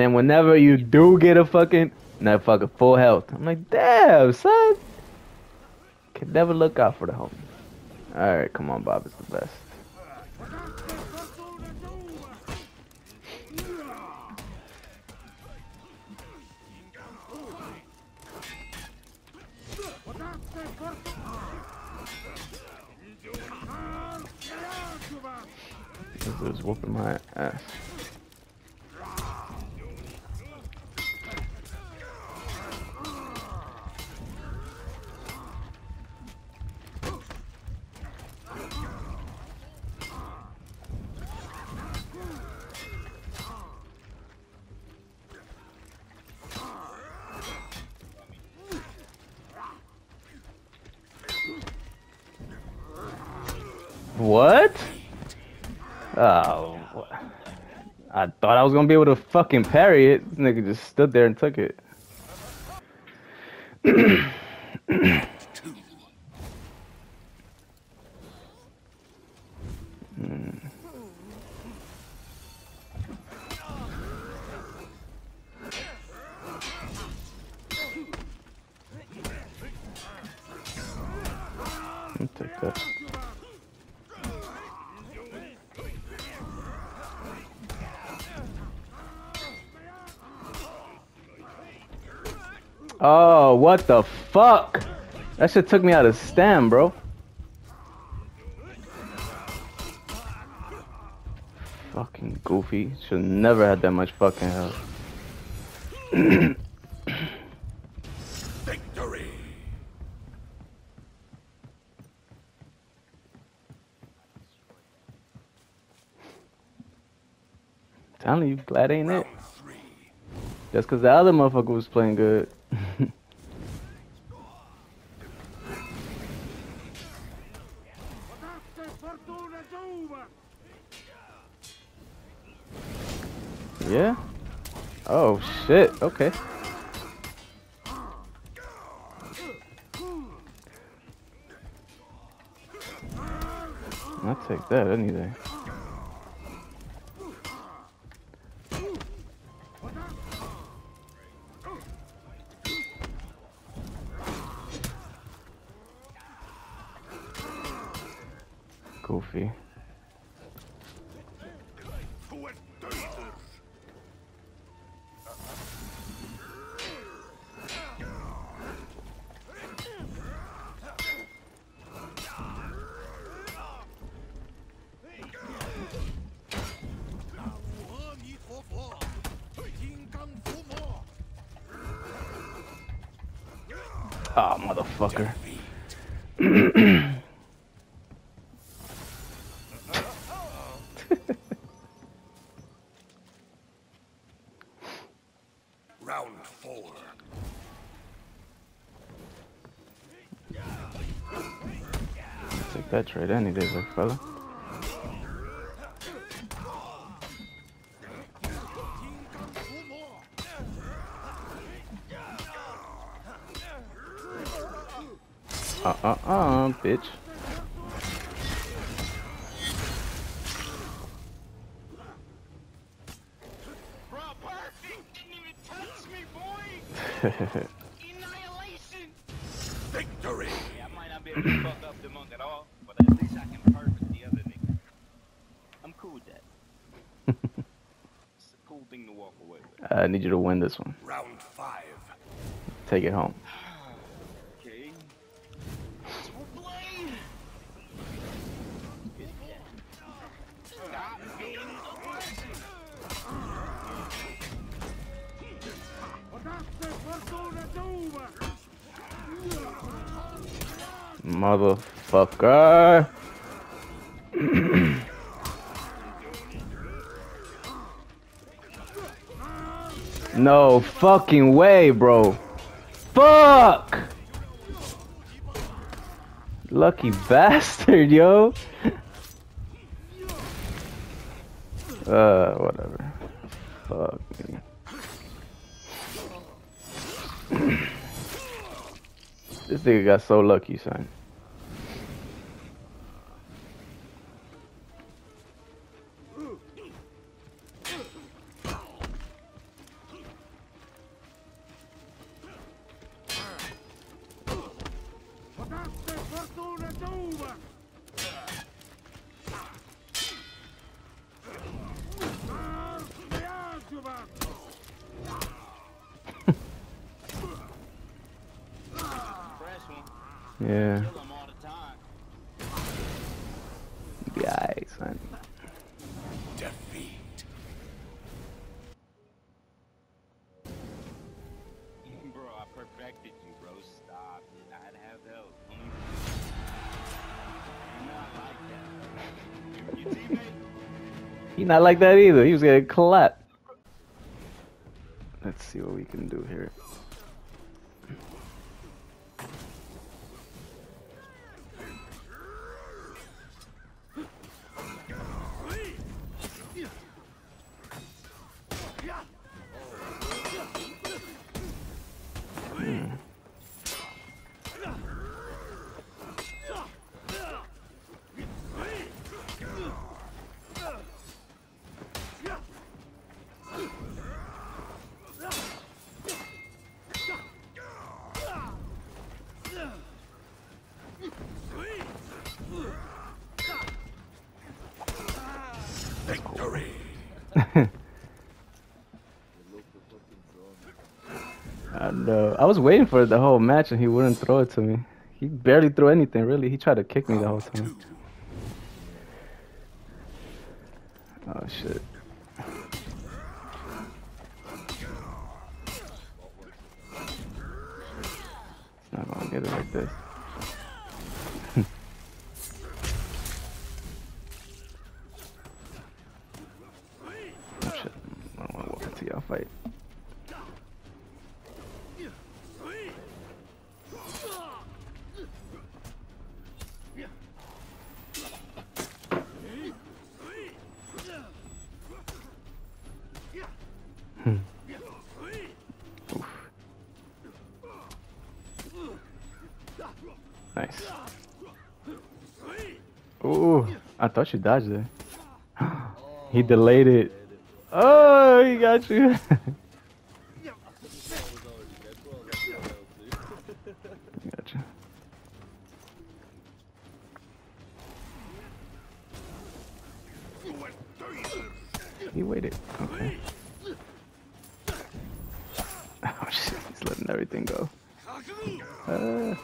And then whenever you do get a fucking, that fucking full health. I'm like, damn, son. Can never look out for the homie. Alright, come on, Bob is the best. This is whooping my ass. What? Oh, I thought I was gonna be able to fucking parry it. This nigga just stood there and took it. Oh, what the fuck? That shit took me out of stam, bro. Fucking goofy. Should never had that much fucking health. Telling you, glad ain't it. Round three. Just cause the other motherfucker was playing good. yeah? Oh shit, okay. I'll take that any day. Goofy. Oh, motherfucker. Round four. Take that trade any day, big fella. Uh uh uh, bitch. Bro, perfect! Didn't even touch me, boy! Annihilation! Victory! Yeah, I might not be able to fuck up the monk at all, but at least I can perfect the other nigga. I'm cool with that. it's a cool thing to walk away with. I need you to win this one. Round five. Take it home. Okay. We'll play! Stop being aggressive! Motherfucker. no fucking way, bro. Fuck! Lucky bastard, yo. uh, whatever. Fuck me. this nigga got so lucky, son. It's over! He not like that either. He was clapped. Let's see what we can do here. Victory. And uh, I was waiting for the whole match, and he wouldn't throw it to me. He barely threw anything, really. He tried to kick me the whole time. Oh shit. It's not gonna get it like this. oh shit. I don't wanna walk into y'all fight. I thought you dodged it. he delayed it. Oh, he got you. He waited. Okay. Oh shit, he's letting everything go. Uh.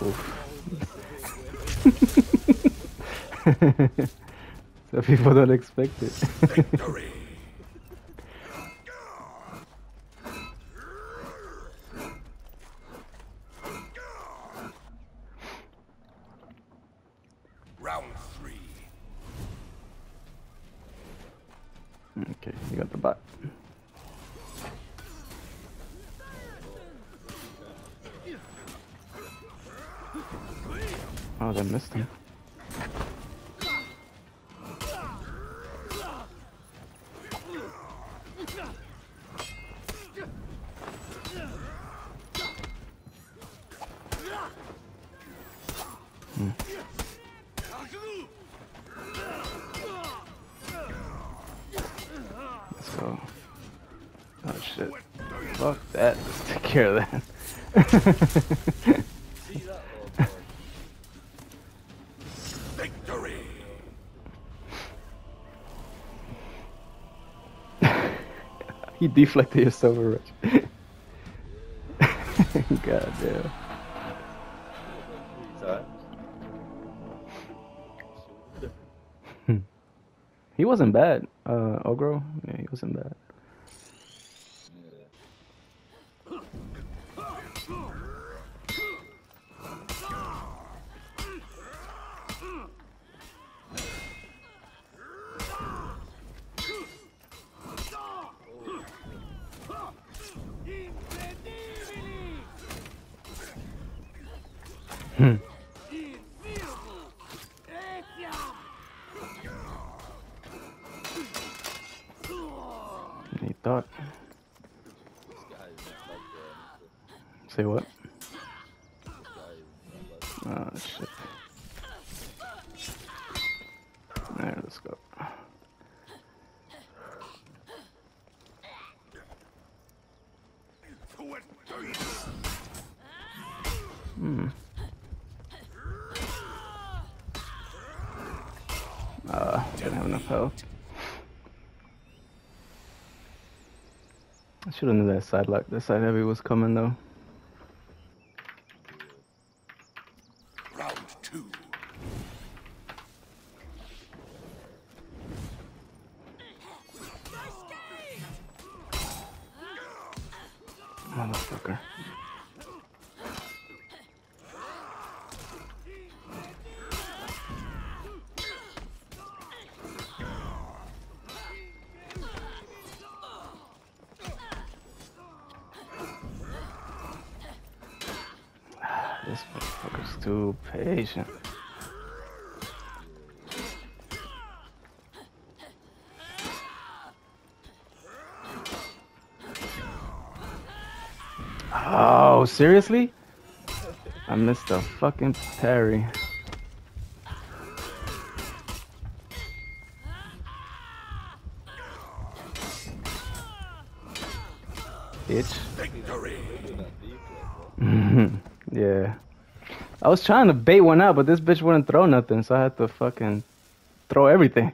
so people don't expect it. Oh, they missed him. He deflected your silver. God damn. He wasn't bad, uh, Ogro. Yeah, he wasn't bad. Hmm. He thought. Say what? Oh shit. Alright, let's go. What do you Hmm. Uh, I should have knew that side like that side heavy was coming though. Round two. This motherfucker's too patient. Oh, seriously? I missed a fucking parry. Bitch. Victory. yeah. I was trying to bait one out, but this bitch wouldn't throw nothing, so I had to fucking throw everything.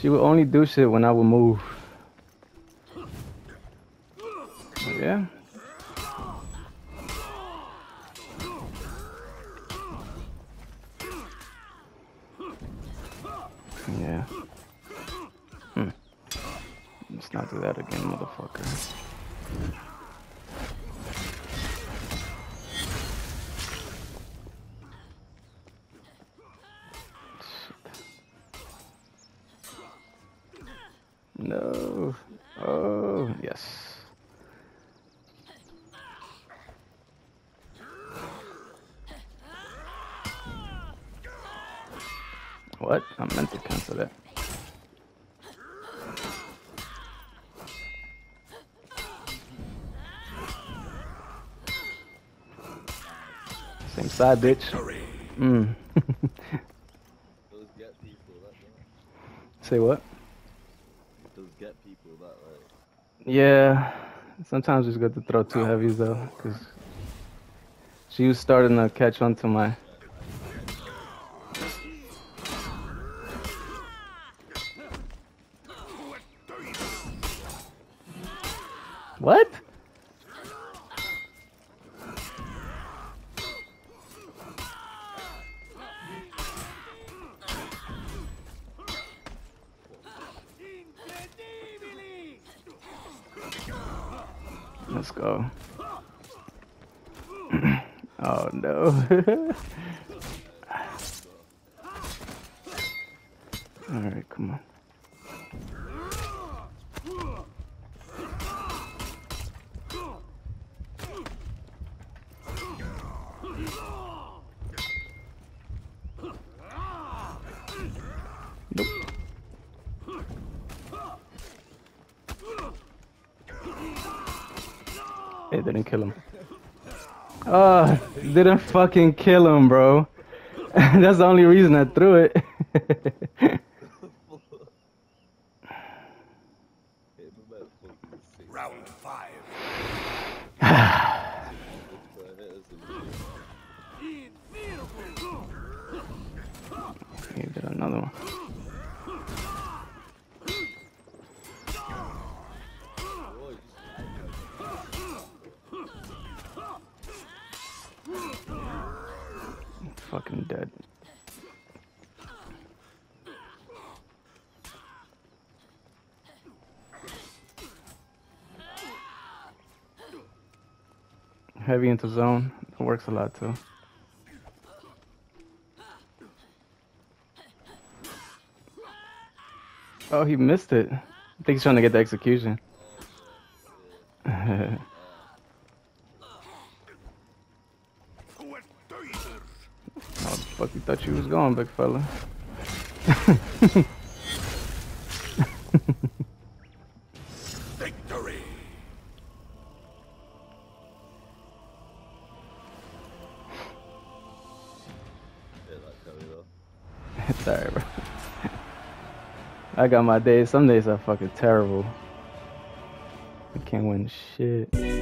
She would only do shit when I would move. Yeah. Yeah. Hmm. Let's not do that again, motherfucker. Same side, bitch. Mm. Those get people that right. Say what? Those get people that right. Yeah, sometimes it's good to throw two heavies though, because she was starting to catch on to my. What? Let's go. oh no. Alright, come on. Nope. It didn't kill him. Oh, didn't fucking kill him, bro. That's the only reason I threw it. Hit him about fucking six. Round five. So I hit us in he did another one. Oh, you Fucking dead. Heavy into zone. It works a lot too. Oh, he missed it. I think he's trying to get the execution. fuck you thought you was going, big fella? I got my days. Some days are fucking terrible. I can't win shit.